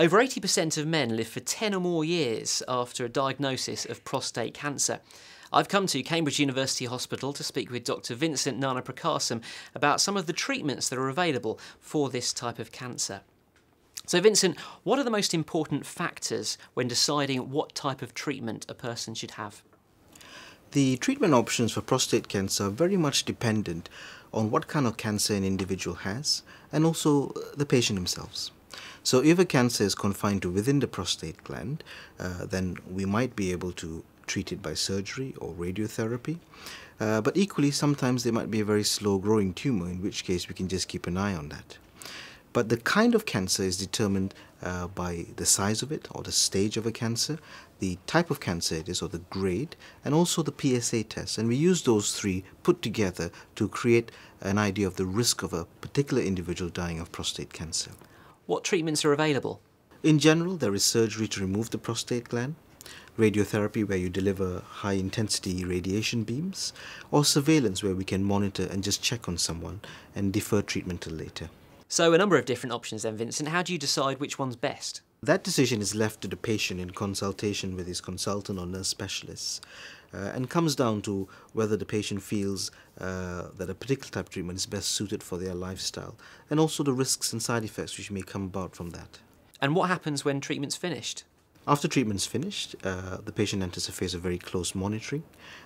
Over 80% of men live for 10 or more years after a diagnosis of prostate cancer. I've come to Cambridge University Hospital to speak with Dr. Vincent Gnanapragasam about some of the treatments that are available for this type of cancer. So, Vincent, what are the most important factors when deciding what type of treatment a person should have? The treatment options for prostate cancer are very much dependent on what kind of cancer an individual has and also the patient themselves. So if a cancer is confined to within the prostate gland, uh, then we might be able to treat it by surgery or radiotherapy. Uh, but equally, sometimes there might be a very slow growing tumor, in which case we can just keep an eye on that. But the kind of cancer is determined uh, by the size of it or the stage of a cancer, the type of cancer it is or the grade, and also the PSA test. And we use those three put together to create an idea of the risk of a particular individual dying of prostate cancer. What treatments are available? In general, there is surgery to remove the prostate gland, radiotherapy where you deliver high intensity radiation beams, or surveillance where we can monitor and just check on someone and defer treatment till later. So, a number of different options then, Vincent. How do you decide which one's best? That decision is left to the patient in consultation with his consultant or nurse specialists. Uh, and comes down to whether the patient feels uh, that a particular type of treatment is best suited for their lifestyle, and also the risks and side effects which may come about from that. And what happens when treatment's finished? After treatment's finished, uh, the patient enters a phase of very close monitoring,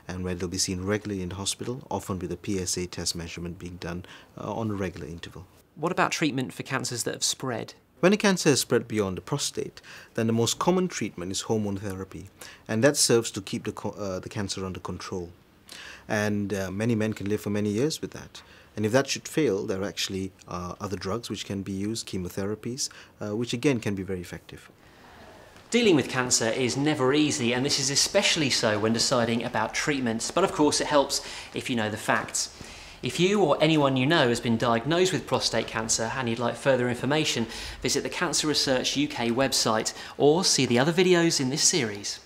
and where they'll be seen regularly in the hospital, often with a PSA test measurement being done uh, on a regular interval. What about treatment for cancers that have spread? When a cancer has spread beyond the prostate, then the most common treatment is hormone therapy, and that serves to keep the, uh, the cancer under control. And uh, many men can live for many years with that. And if that should fail, there are actually uh, other drugs which can be used, chemotherapies, uh, which again can be very effective. Dealing with cancer is never easy, and this is especially so when deciding about treatments. But of course, it helps if you know the facts. If you or anyone you know has been diagnosed with prostate cancer and you'd like further information, visit the Cancer Research UK website or see the other videos in this series.